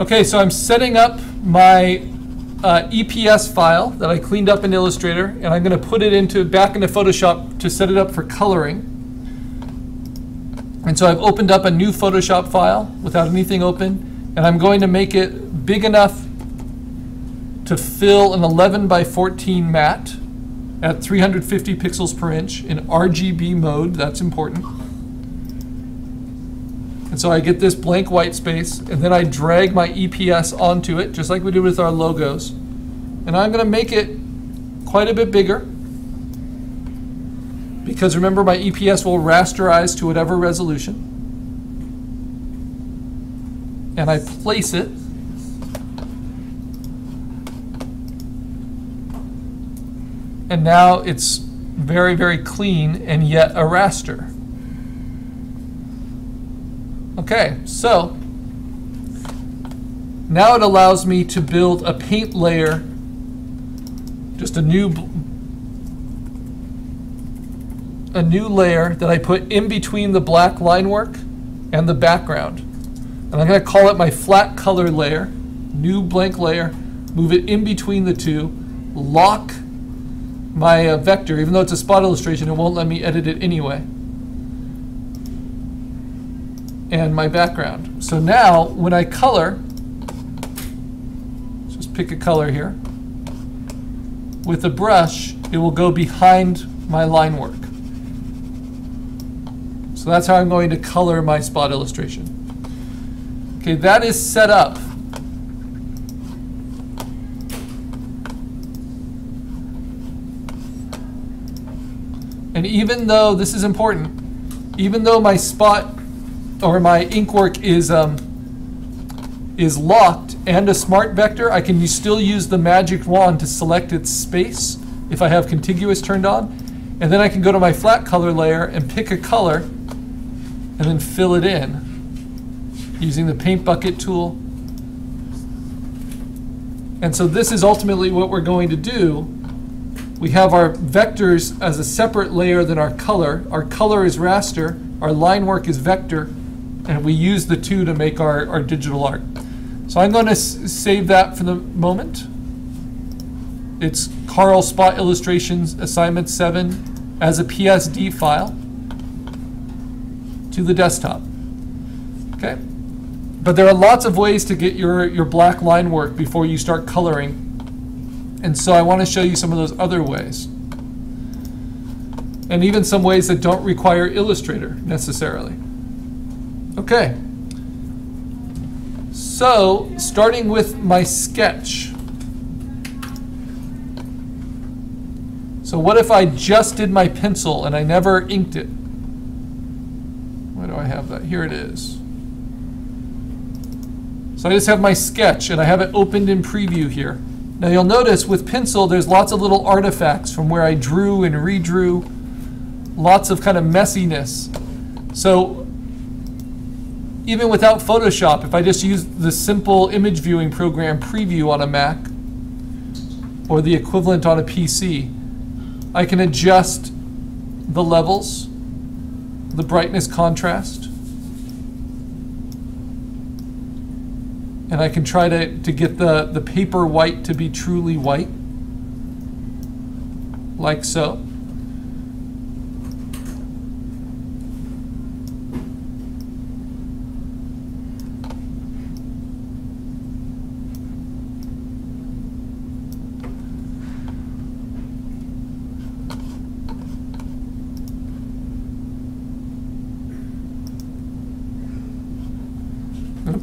Okay, so I'm setting up my uh, EPS file that I cleaned up in Illustrator, and I'm going to put it into back into Photoshop to set it up for coloring. And so I've opened up a new Photoshop file without anything open, and I'm going to make it big enough to fill an 11 by 14 mat at 350 pixels per inch in RGB mode. That's important. So I get this blank white space, and then I drag my EPS onto it, just like we did with our logos. And I'm going to make it quite a bit bigger, because remember my EPS will rasterize to whatever resolution. And I place it and now it's very, very clean and yet a raster. Okay, so now it allows me to build a paint layer, just a new a new layer that I put in between the black line work and the background. And I'm going to call it my flat color layer, new blank layer, move it in between the two, lock my uh, vector, even though it's a spot illustration, it won't let me edit it anyway and my background. So now when I color, just pick a color here, with a brush, it will go behind my line work. So that's how I'm going to color my spot illustration. Okay, that is set up. And even though, this is important, even though my spot or my ink work is um, is locked and a smart vector, I can still use the magic wand to select its space if I have contiguous turned on. And then I can go to my flat color layer and pick a color and then fill it in using the paint bucket tool. And so this is ultimately what we're going to do. We have our vectors as a separate layer than our color. Our color is raster, our line work is vector, and we use the two to make our, our digital art. So I'm going to save that for the moment. It's Carl Spot Illustrations Assignment 7 as a PSD file to the desktop. Okay? But there are lots of ways to get your, your black line work before you start coloring. And so I want to show you some of those other ways. And even some ways that don't require Illustrator necessarily. Okay. So, starting with my sketch. So what if I just did my pencil and I never inked it? Where do I have that? Here it is. So I just have my sketch and I have it opened in preview here. Now you'll notice with pencil there's lots of little artifacts from where I drew and redrew, lots of kind of messiness. So even without Photoshop, if I just use the simple image viewing program Preview on a Mac or the equivalent on a PC, I can adjust the levels, the brightness contrast, and I can try to, to get the, the paper white to be truly white, like so.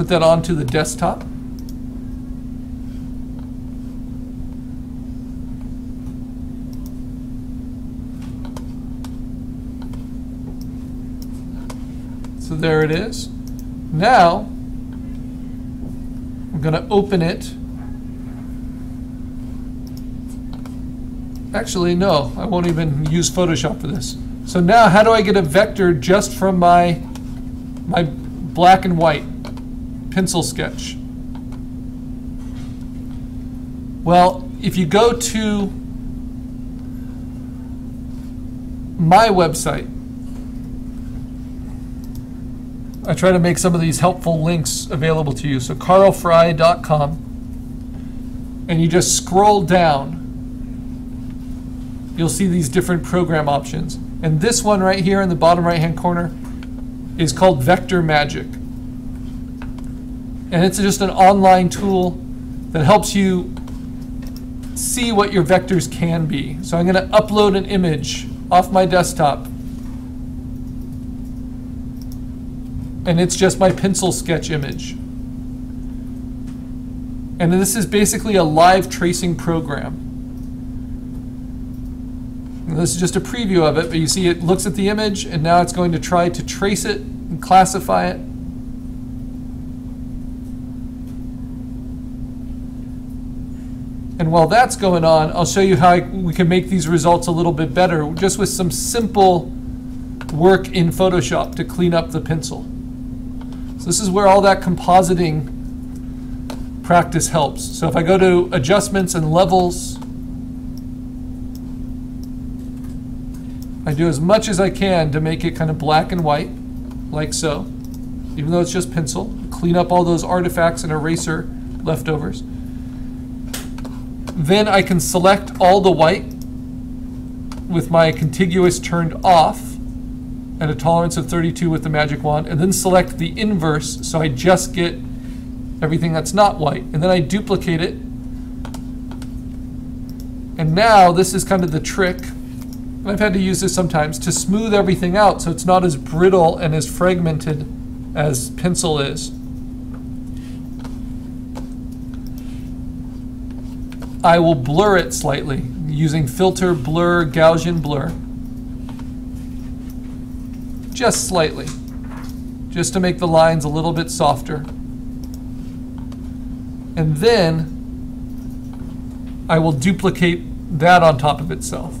Put that onto the desktop. So there it is. Now, I'm going to open it. Actually, no, I won't even use Photoshop for this. So now, how do I get a vector just from my, my black and white? Pencil sketch? Well, if you go to my website, I try to make some of these helpful links available to you. So carlfry.com, and you just scroll down. You'll see these different program options. And this one right here in the bottom right hand corner is called Vector Magic. And it's just an online tool that helps you see what your vectors can be. So I'm going to upload an image off my desktop. And it's just my pencil sketch image. And this is basically a live tracing program. And this is just a preview of it, but you see it looks at the image and now it's going to try to trace it and classify it. And while that's going on, I'll show you how I, we can make these results a little bit better just with some simple work in Photoshop to clean up the pencil. So this is where all that compositing practice helps. So if I go to adjustments and levels, I do as much as I can to make it kind of black and white, like so, even though it's just pencil. Clean up all those artifacts and eraser leftovers. Then I can select all the white with my contiguous turned off and a tolerance of 32 with the magic wand, and then select the inverse so I just get everything that's not white. And then I duplicate it. And now this is kind of the trick. I've had to use this sometimes to smooth everything out so it's not as brittle and as fragmented as pencil is. I will blur it slightly using filter, blur, Gaussian blur. Just slightly, just to make the lines a little bit softer. And then I will duplicate that on top of itself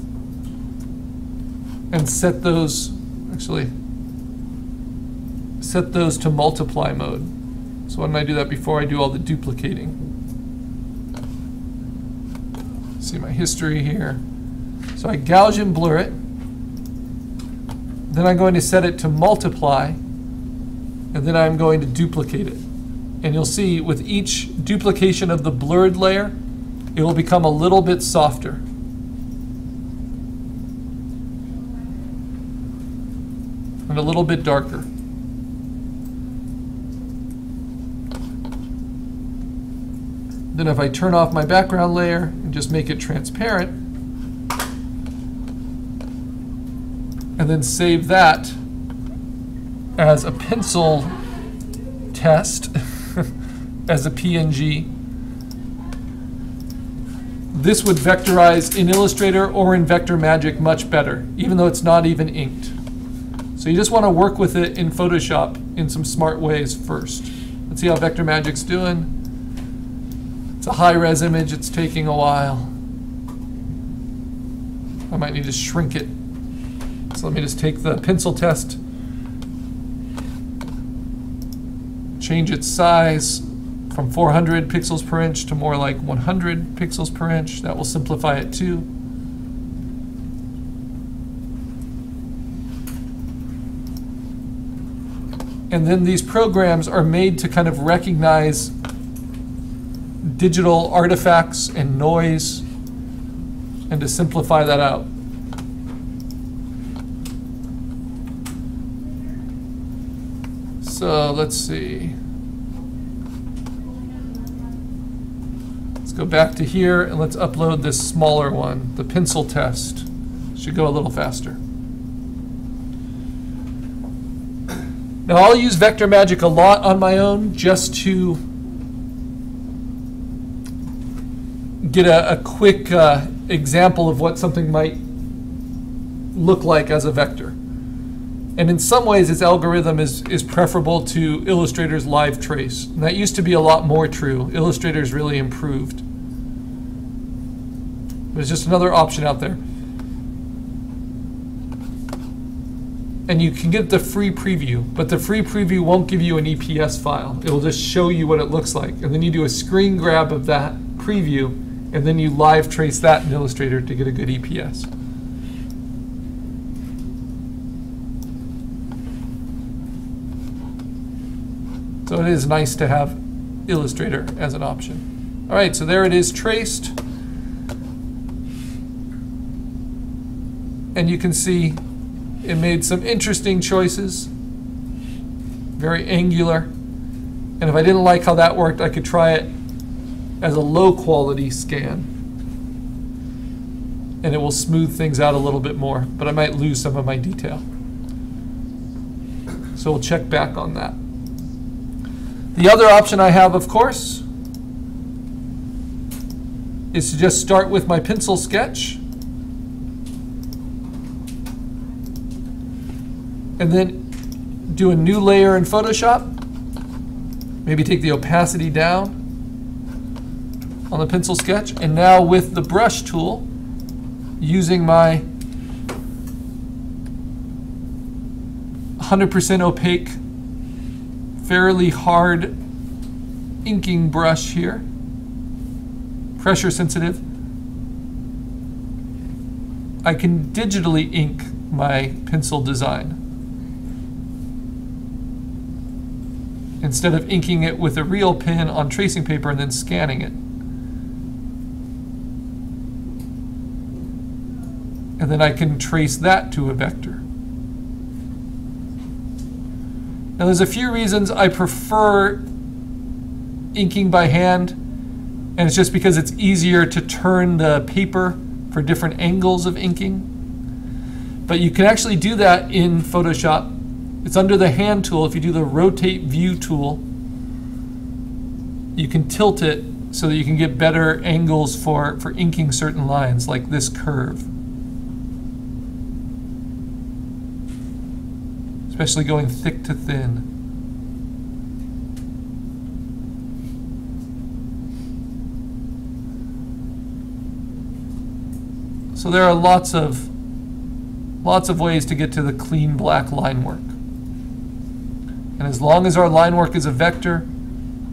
and set those, actually, set those to multiply mode. So why don't I do that before I do all the duplicating? See my history here. So I Gaussian blur it. Then I'm going to set it to multiply. And then I'm going to duplicate it. And you'll see with each duplication of the blurred layer, it will become a little bit softer. And a little bit darker. Then if I turn off my background layer and just make it transparent, and then save that as a pencil test, as a PNG, this would vectorize in Illustrator or in Vector Magic much better, even though it's not even inked. So you just want to work with it in Photoshop in some smart ways first. Let's see how Vector Magic's doing. A high-res image, it's taking a while. I might need to shrink it. So let me just take the pencil test, change its size from 400 pixels per inch to more like 100 pixels per inch. That will simplify it too. And then these programs are made to kind of recognize digital artifacts and noise and to simplify that out. So let's see. Let's go back to here and let's upload this smaller one, the pencil test. Should go a little faster. Now I'll use Vector Magic a lot on my own just to get a, a quick uh, example of what something might look like as a vector. And in some ways, its algorithm is, is preferable to Illustrator's live trace. And that used to be a lot more true. Illustrator's really improved. There's just another option out there. And you can get the free preview, but the free preview won't give you an EPS file. It'll just show you what it looks like. And then you do a screen grab of that preview and then you live trace that in Illustrator to get a good EPS. So it is nice to have Illustrator as an option. All right, so there it is traced. And you can see it made some interesting choices. Very angular. And if I didn't like how that worked, I could try it as a low quality scan. And it will smooth things out a little bit more, but I might lose some of my detail. So we'll check back on that. The other option I have, of course, is to just start with my pencil sketch. And then do a new layer in Photoshop. Maybe take the opacity down on the pencil sketch. And now with the brush tool, using my 100% opaque, fairly hard inking brush here, pressure sensitive, I can digitally ink my pencil design. Instead of inking it with a real pen on tracing paper and then scanning it. And then I can trace that to a vector. Now there's a few reasons I prefer inking by hand, and it's just because it's easier to turn the paper for different angles of inking. But you can actually do that in Photoshop. It's under the hand tool. If you do the rotate view tool, you can tilt it so that you can get better angles for, for inking certain lines, like this curve. Especially going thick to thin. So there are lots of lots of ways to get to the clean black line work. And as long as our line work is a vector,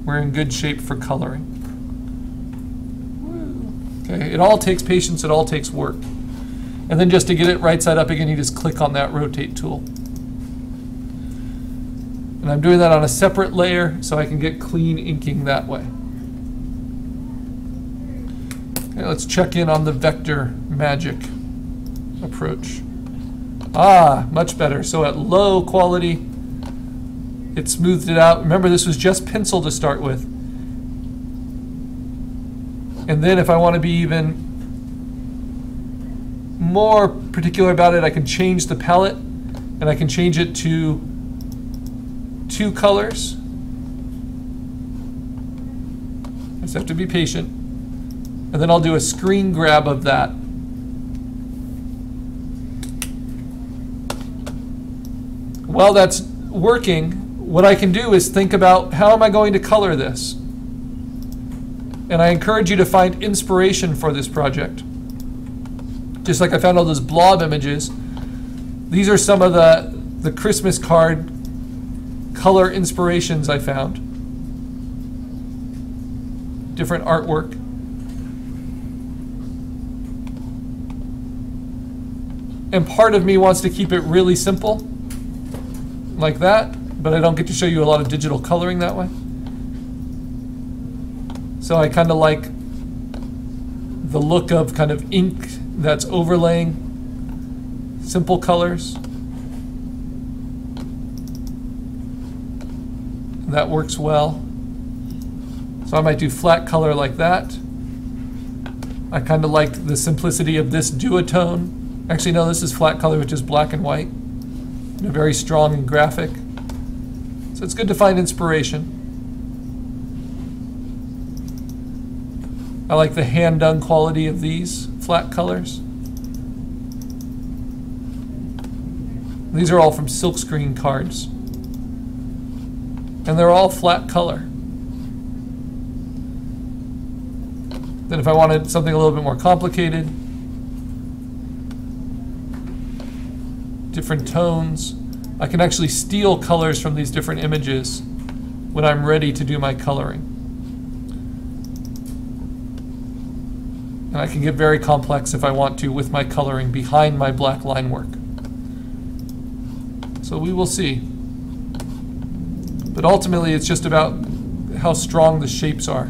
we're in good shape for coloring. Okay, it all takes patience, it all takes work. And then just to get it right side up again, you just click on that rotate tool. And I'm doing that on a separate layer so I can get clean inking that way. Okay, let's check in on the vector magic approach. Ah, much better. So at low quality, it smoothed it out. Remember, this was just pencil to start with. And then if I want to be even more particular about it, I can change the palette and I can change it to two colors. I just have to be patient. And then I'll do a screen grab of that. While that's working, what I can do is think about how am I going to color this? And I encourage you to find inspiration for this project. Just like I found all those blob images, these are some of the, the Christmas card color inspirations I found. Different artwork. And part of me wants to keep it really simple, like that, but I don't get to show you a lot of digital coloring that way. So I kind of like the look of kind of ink that's overlaying simple colors. That works well. So I might do flat color like that. I kind of like the simplicity of this duotone. Actually, no, this is flat color, which is black and white. And very strong and graphic. So it's good to find inspiration. I like the hand-done quality of these flat colors. These are all from silkscreen cards and they're all flat color. Then if I wanted something a little bit more complicated, different tones, I can actually steal colors from these different images when I'm ready to do my coloring. And I can get very complex if I want to with my coloring behind my black line work. So we will see. But ultimately, it's just about how strong the shapes are.